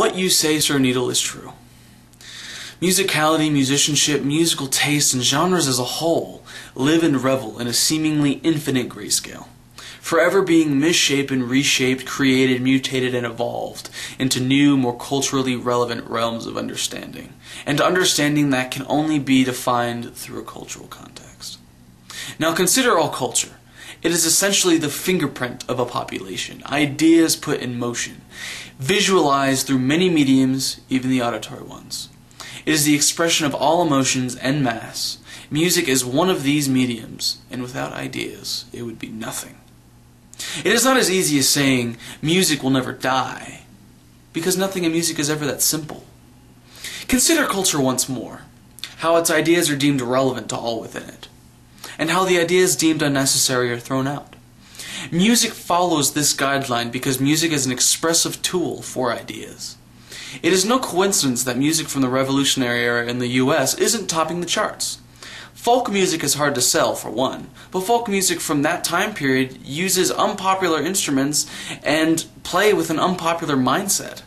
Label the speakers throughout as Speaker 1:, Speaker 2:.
Speaker 1: What you say, Sir Needle, is true. Musicality, musicianship, musical taste, and genres as a whole live and revel in a seemingly infinite grayscale, forever being misshapen, reshaped, created, mutated, and evolved into new, more culturally relevant realms of understanding, and understanding that can only be defined through a cultural context. Now consider all culture. It is essentially the fingerprint of a population, ideas put in motion, visualized through many mediums, even the auditory ones. It is the expression of all emotions en masse. Music is one of these mediums, and without ideas, it would be nothing. It is not as easy as saying, music will never die, because nothing in music is ever that simple. Consider culture once more, how its ideas are deemed relevant to all within it, and how the ideas deemed unnecessary are thrown out. Music follows this guideline because music is an expressive tool for ideas. It is no coincidence that music from the Revolutionary era in the US isn't topping the charts. Folk music is hard to sell, for one, but folk music from that time period uses unpopular instruments and play with an unpopular mindset.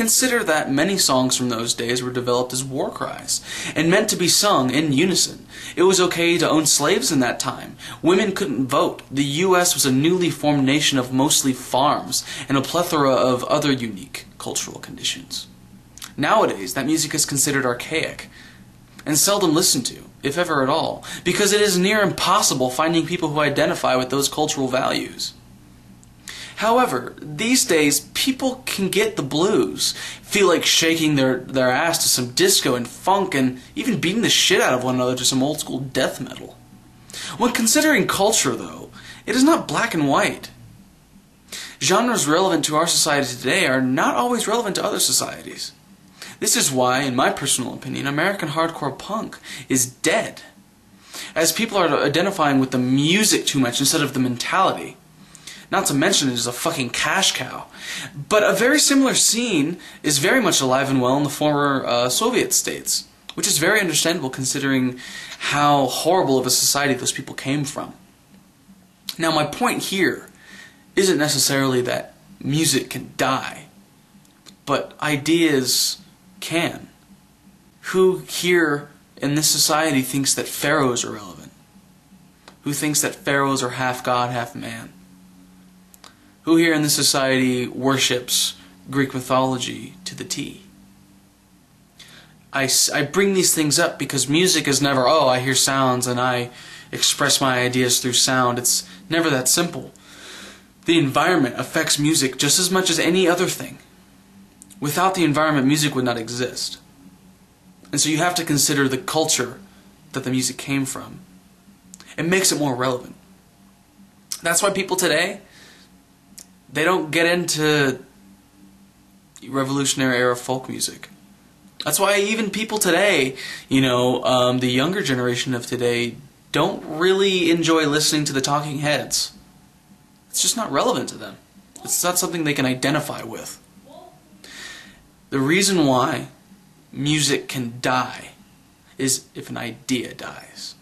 Speaker 1: Consider that many songs from those days were developed as war cries and meant to be sung in unison. It was okay to own slaves in that time. Women couldn't vote. The U.S. was a newly formed nation of mostly farms and a plethora of other unique cultural conditions. Nowadays, that music is considered archaic and seldom listened to, if ever at all, because it is near impossible finding people who identify with those cultural values. However, these days, people can get the blues, feel like shaking their, their ass to some disco and funk, and even beating the shit out of one another to some old school death metal. When considering culture, though, it is not black and white. Genres relevant to our society today are not always relevant to other societies. This is why, in my personal opinion, American hardcore punk is dead. As people are identifying with the music too much instead of the mentality. Not to mention it is a fucking cash cow. But a very similar scene is very much alive and well in the former uh, Soviet states, which is very understandable considering how horrible of a society those people came from. Now, my point here isn't necessarily that music can die, but ideas can. Who here in this society thinks that pharaohs are relevant? Who thinks that pharaohs are half god, half man? Who here in this society worships Greek mythology to the T? I, I bring these things up because music is never, oh, I hear sounds and I express my ideas through sound. It's never that simple. The environment affects music just as much as any other thing. Without the environment, music would not exist. And so you have to consider the culture that the music came from. It makes it more relevant. That's why people today, they don't get into revolutionary era folk music. That's why even people today, you know, um, the younger generation of today, don't really enjoy listening to the Talking Heads. It's just not relevant to them. It's not something they can identify with. The reason why music can die is if an idea dies.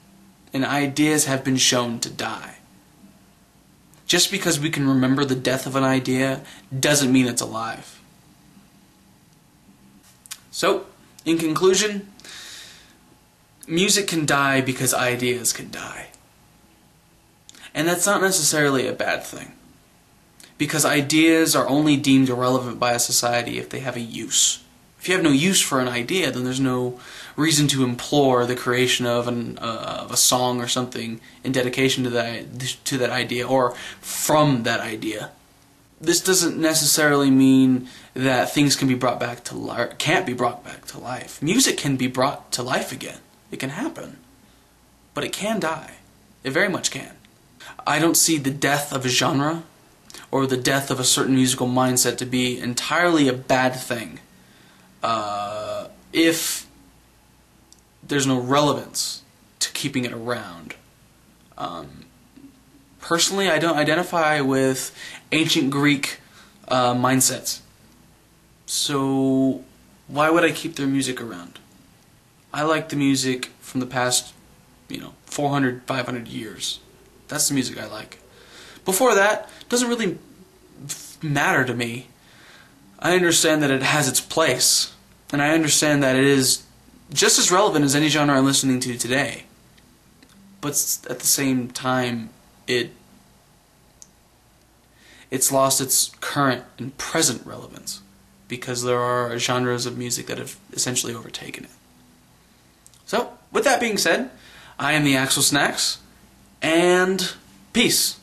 Speaker 1: And ideas have been shown to die. Just because we can remember the death of an idea doesn't mean it's alive. So, in conclusion, music can die because ideas can die. And that's not necessarily a bad thing. Because ideas are only deemed irrelevant by a society if they have a use. If you have no use for an idea, then there's no reason to implore the creation of an uh, of a song or something in dedication to that to that idea or from that idea. This doesn't necessarily mean that things can be brought back to life, can't be brought back to life. Music can be brought to life again. It can happen. But it can die. It very much can. I don't see the death of a genre or the death of a certain musical mindset to be entirely a bad thing uh, if there's no relevance to keeping it around. Um, personally, I don't identify with ancient Greek uh, mindsets. So, why would I keep their music around? I like the music from the past, you know, 400, 500 years. That's the music I like. Before that, doesn't really matter to me. I understand that it has its place, and I understand that it is just as relevant as any genre I'm listening to today. But at the same time, it it's lost its current and present relevance because there are genres of music that have essentially overtaken it. So, with that being said, I am the Axel Snacks, and peace.